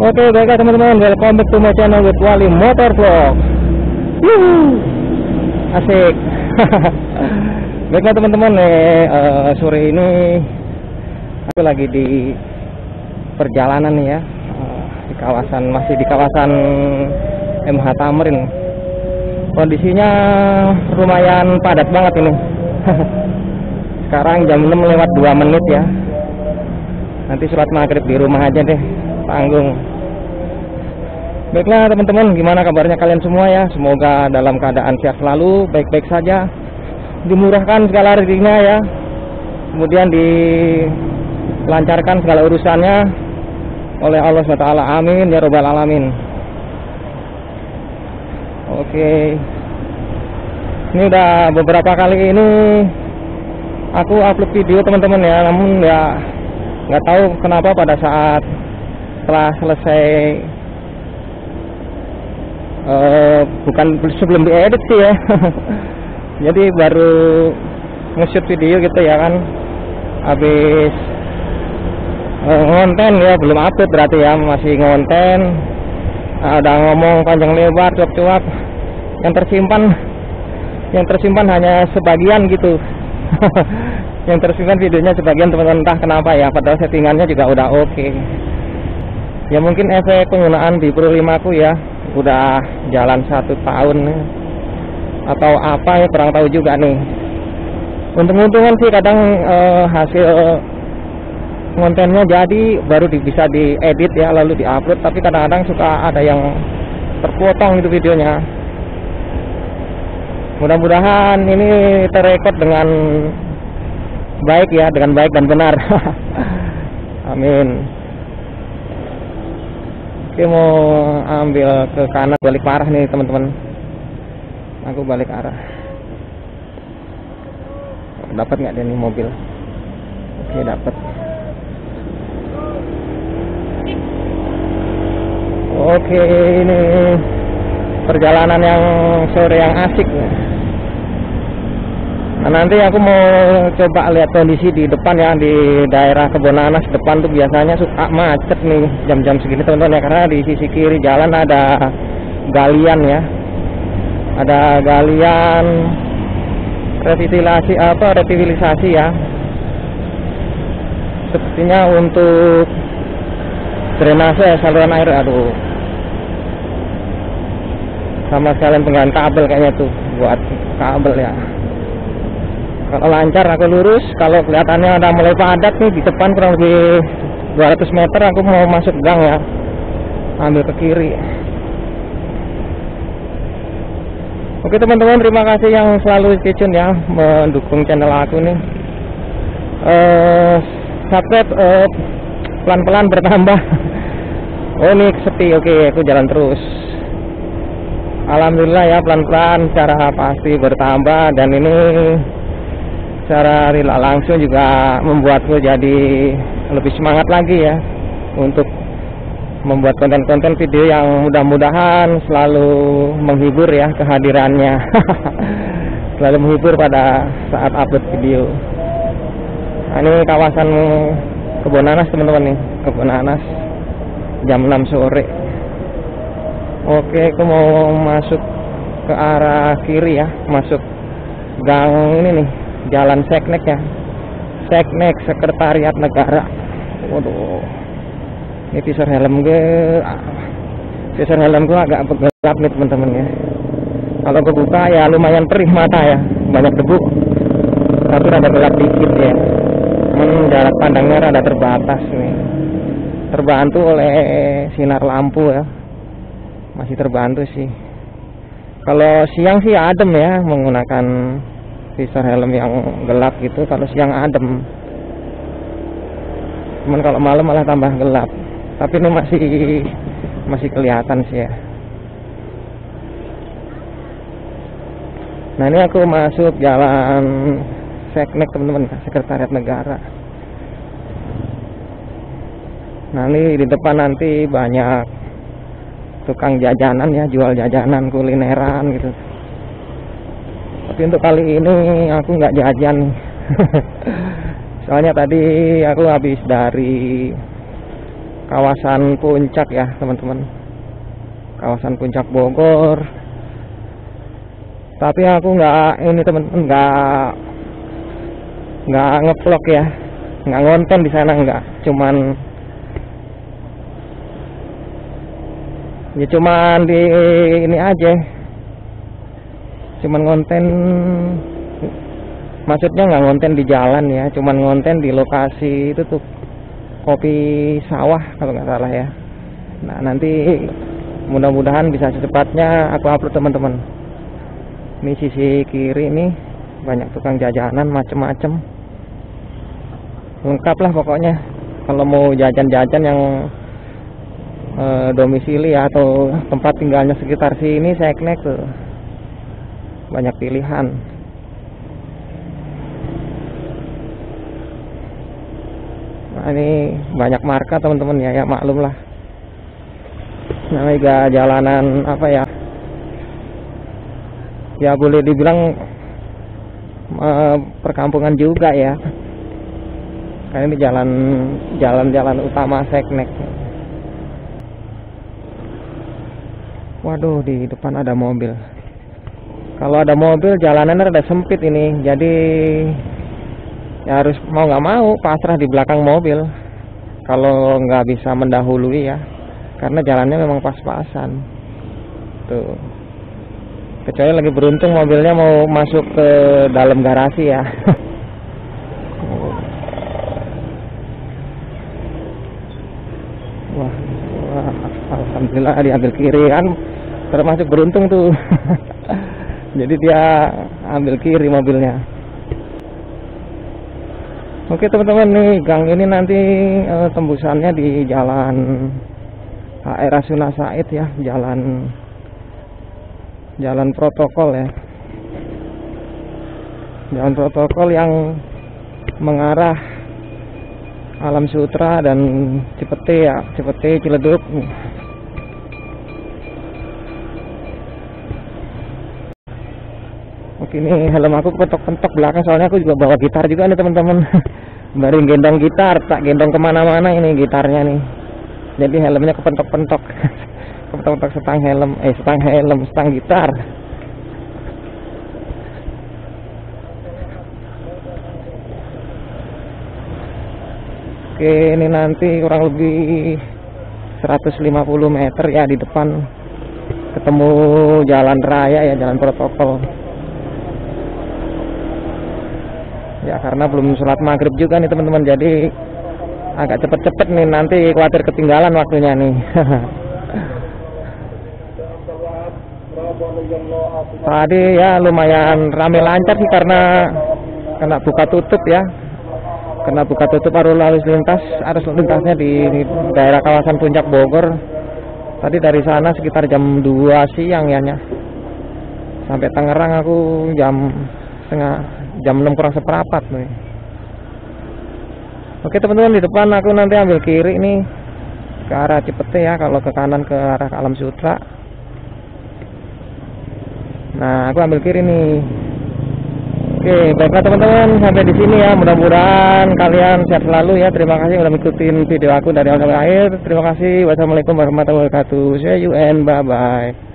Oke baiklah teman-teman. Welcome back to my channel with Wali Motor Vlog. Asik. Baiklah teman-teman. Eh, eh, Sore ini Aku lagi di Perjalanan nih ya. Eh, Di kawasan Masih di kawasan MH Tamrin. Kondisinya Lumayan padat banget ini. Sekarang jam 6 lewat 2 menit ya. Nanti sholat maghrib di rumah aja deh Tanggung Baiklah teman-teman, gimana kabarnya kalian semua ya? Semoga dalam keadaan sehat selalu, baik-baik saja, dimurahkan segala rezekinya ya. Kemudian dilancarkan segala urusannya oleh Allah SWT. Amin ya robbal alamin. Oke. Ini udah beberapa kali ini aku upload video teman-teman ya, namun ya nggak tahu kenapa pada saat setelah selesai Eh, bukan sebelum diedit sih ya. Jadi baru nge-shoot video gitu ya kan. Habis uh, ngonten ya belum upload berarti ya masih ngonten. Ada ngomong panjang lebar cuap-cuap yang tersimpan yang tersimpan hanya sebagian gitu. Yang tersimpan videonya sebagian teman-teman. Entah kenapa ya padahal settingannya juga udah oke. okay. Ya mungkin efek penggunaan di Pro 5 aku ya. Udah jalan satu tahun atau apa ya kurang tahu juga nih. Untung-untungan sih kadang eh, hasil kontennya jadi baru di, bisa diedit ya lalu diupload. Tapi kadang-kadang suka ada yang terpotong itu videonya. Mudah-mudahan ini terrekod dengan baik ya dengan baik dan benar. Amin Oke mau ambil ke kanan balik arah nih teman-teman. Aku balik arah. Dapat nggak nih mobil? Oke dapat. Oke ini perjalanan yang sore yang asik. Nah, nanti aku mau coba lihat kondisi di depan ya di daerah Kebonanas depan tuh biasanya suka macet nih jam-jam segini teman-teman ya karena di sisi kiri jalan ada galian ya. Ada galian revitalisasi apa revitalisasi ya. Sepertinya untuk drainase saluran air aduh. Sama sekalian pengganti kabel kayaknya tuh buat kabel ya kalau lancar aku lurus kalau kelihatannya ada mulai padat nih di depan kurang lebih 200 meter aku mau masuk gang ya. Ambil ke kiri. Oke teman-teman terima kasih yang selalu stay ya mendukung channel aku nih. Uh, subscribe uh, pelan-pelan bertambah. Oh ini sepi. Oke aku jalan terus. Alhamdulillah ya pelan-pelan secara pasti bertambah. Dan ini secara tidak langsung juga membuatku jadi lebih semangat lagi ya untuk membuat konten-konten video yang mudah-mudahan selalu menghibur ya kehadirannya. Selalu menghibur pada saat upload video. Nah, ini kawasan Kebonanas teman-teman nih. Kebonanas jam 6 sore. Oke aku mau masuk ke arah kiri ya masuk gang ini nih Jalan Seknek ya. Seknek Sekretariat Negara. Waduh. Ini visor helm gue Visor helm gue agak gelap nih teman-teman ya. Kalau gue buka ya lumayan perih mata ya. Banyak debu. Tapi ada gelap dikit ya. Hmm, jarak pandangnya rada terbatas nih. Terbantu oleh sinar lampu ya. Masih terbantu sih. Kalau siang sih adem ya menggunakan visor helm yang gelap gitu kalau siang adem. Cuman kalau malam malah tambah gelap. Tapi ini masih masih kelihatan sih ya. Nah ini aku masuk jalan seknek teman-teman sekretariat negara. Nah ini di depan nanti banyak tukang jajanan ya jual jajanan kulineran gitu tapi untuk kali ini aku nggak jajan. Soalnya tadi aku habis dari kawasan puncak ya teman-teman. Kawasan puncak Bogor. Tapi aku nggak ini teman-teman nggak nggak ngevlog ya. Nggak ngonten di sana nggak. Cuman ya cuman di ini aja cuman ngonten maksudnya nggak ngonten di jalan ya cuman ngonten di lokasi itu tuh kopi sawah kalau nggak salah ya. Nah nanti mudah-mudahan bisa secepatnya aku upload teman-teman. Ini sisi kiri ini banyak tukang jajanan macem-macem. Lengkap lah pokoknya. Kalau mau jajan-jajan yang e, domisili atau tempat tinggalnya sekitar sini saya kena tuh banyak pilihan. Nah ini banyak marka teman-teman ya ya maklum lah. Namanya jalanan apa ya? Ya boleh dibilang uh, perkampungan juga ya. Karena ini jalan jalan-jalan utama Seknek. Waduh di depan ada mobil kalau ada mobil jalanannya ada sempit ini. Jadi ya harus mau nggak mau pasrah di belakang mobil. Kalau nggak bisa mendahului ya. Karena jalannya memang pas-pasan. Tuh. Kecuali lagi beruntung mobilnya mau masuk ke dalam garasi ya. Wah, wah alhamdulillah diambil kiri kan. Termasuk beruntung tuh jadi dia ambil kiri mobilnya. Oke teman-teman nih gang ini nanti uh, tembusannya di jalan HR Rasuna Said ya jalan jalan protokol ya. Jalan protokol yang mengarah Alam Sutra dan Cipete ya Cipete Ciledug ini helm aku pentok-pentok belakang soalnya aku juga bawa gitar juga nih teman-teman. Baru gendong gitar tak gendong ke mana-mana ini gitarnya nih. Jadi helmnya kepentok-pentok. Kepentok-pentok setang helm eh setang helm setang gitar. Oke ini nanti kurang lebih 150 meter ya di depan. Ketemu jalan raya ya jalan protokol ya karena belum sholat maghrib juga nih teman-teman. Jadi agak cepet-cepet nih nanti khawatir ketinggalan waktunya nih. Tadi ya lumayan rame lancar sih karena kena buka tutup ya. Kena buka tutup arus lalu lintas arus lintasnya di daerah kawasan puncak Bogor. Tadi dari sana sekitar jam 2 siang ya sampai Tangerang aku jam setengah jam 6 kurang seperempat nih oke teman-teman di depan aku nanti ambil kiri nih. Ke arah Cipete ya kalau ke kanan ke arah Alam Sutra. Nah aku ambil kiri nih. Oke baiklah teman-teman sampai di sini ya. Mudah-mudahan kalian sehat selalu ya. Terima kasih sudah mengikuti video aku dari awal sampai akhir. Terima kasih. Wassalamualaikum warahmatullahi wabarakatuh. See you and bye bye